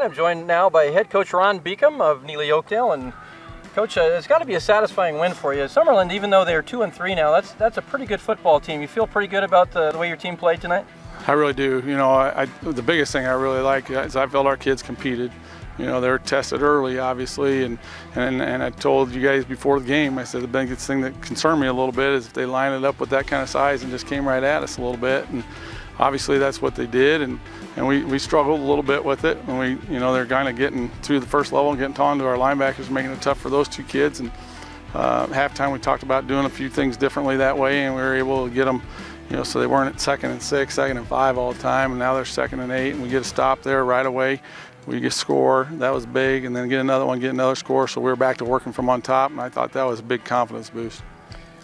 I'm joined now by head coach Ron Beacom of Neligh Oakdale, and coach, uh, it's got to be a satisfying win for you. Summerland, even though they're two and three now, that's that's a pretty good football team. You feel pretty good about the, the way your team played tonight. I really do. You know, I, I, the biggest thing I really like is I felt our kids competed. You know, they were tested early, obviously, and, and and I told you guys before the game, I said the biggest thing that concerned me a little bit is if they line it up with that kind of size and just came right at us a little bit. And obviously that's what they did, and, and we, we struggled a little bit with it. And we, you know, they're kind of getting to the first level and getting onto our linebackers, making it tough for those two kids. And uh, halftime we talked about doing a few things differently that way, and we were able to get them you know, so they weren't at second and six, second and five all the time, and now they're second and eight, and we get a stop there right away. We get score, that was big, and then get another one, get another score, so we are back to working from on top, and I thought that was a big confidence boost.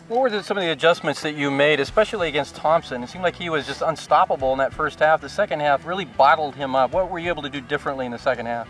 What were some of the adjustments that you made, especially against Thompson? It seemed like he was just unstoppable in that first half. The second half really bottled him up. What were you able to do differently in the second half?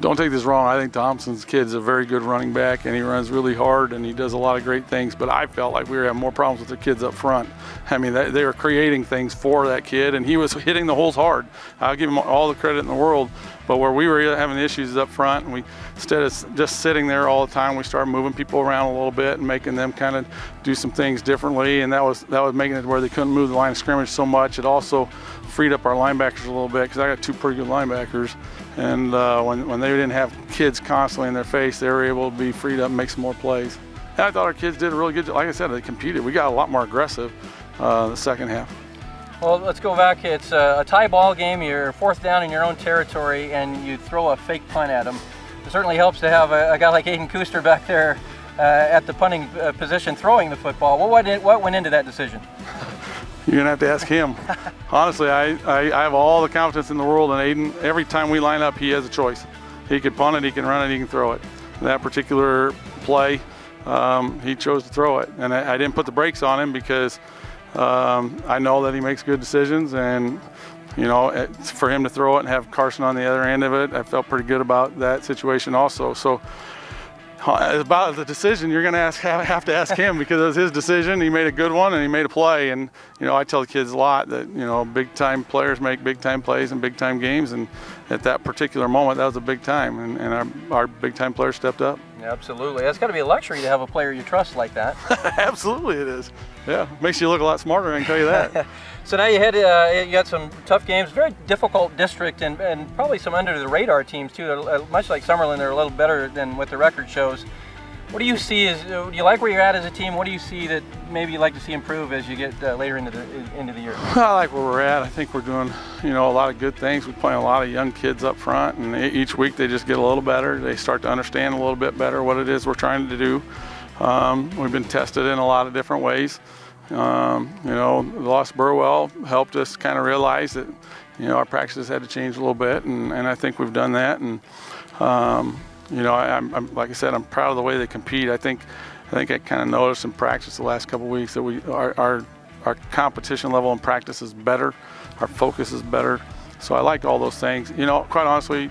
don't take this wrong. I think Thompson's kid's a very good running back, and he runs really hard, and he does a lot of great things. But I felt like we were having more problems with the kids up front. I mean, they, they were creating things for that kid, and he was hitting the holes hard. I'll give him all the credit in the world. But where we were having issues up front, and we instead of just sitting there all the time, we started moving people around a little bit and making them kind of do some things differently, and that was that was making it where they couldn't move the line of scrimmage so much. It also freed up our linebackers a little bit because I got two pretty good linebackers, and uh, when when they didn't have kids constantly in their face, they were able to be freed up and make some more plays. And I thought our kids did a really good job. Like I said, they competed. We got a lot more aggressive uh, the second half. Well, let's go back. It's a, a, tie ball game. You're fourth down in your own territory, and you throw a fake punt at them. It certainly helps to have a, a guy like Aiden Kuster back there uh, at the punting uh, position throwing the football. What went, what went into that decision? You're gonna have to ask him. Honestly, I, I, I, have all the confidence in the world in Aiden. Every time we line up, he has a choice. He can punt it, he can run it, he can throw it. that particular play, um, he chose to throw it, and I, I didn't put the brakes on him because um, I know that he makes good decisions, and you know, for him to throw it and have Carson on the other end of it, I felt pretty good about that situation also. So about the decision, you're going to ask have to ask him because it was his decision. He made a good one and he made a play. And you know, I tell the kids a lot that you know, big time players make big time plays and big time games. And at that particular moment, that was a big time, and, and our, our big time player stepped up. Absolutely, that's got to be a luxury to have a player you trust like that. Absolutely, it is. Yeah, makes you look a lot smarter. I can tell you that. so now you had uh, you got some tough games, very difficult district, and, and probably some under the radar teams too. Uh, much like Summerland, they're a little better than what the record shows. What do you see as, uh, do you like where you're at as a team? What do you see that maybe you'd like to see improve as you get uh, later into the into the year? I like where we're at. I think we're doing, you know, a lot of good things. We're playing a lot of young kids up front, and each week they just get a little better. They start to understand a little bit better what it is we're trying to do. Um, we've been tested in a lot of different ways. Um, you know, lost Burwell helped us kind of realize that, you know, our practices had to change a little bit, and, and I think we've done that. And um, you know, I, am like I said, I'm proud of the way they compete. I think, I think I kind of noticed in practice the last couple weeks that we our, our our competition level in practice is better, our focus is better. So I like all those things. You know, quite honestly,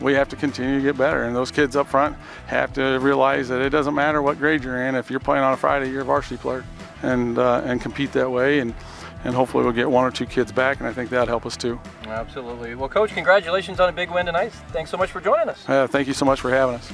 we have to continue to get better, and those kids up front have to realize that it doesn't matter what grade you're in. If you're playing on a Friday, you're a varsity player, and uh, and compete that way. And and hopefully we'll get one or two kids back, and I think that'll help us too. Absolutely. Well, Coach, congratulations on a big win tonight. Thanks so much for joining us. Uh, thank you so much for having us.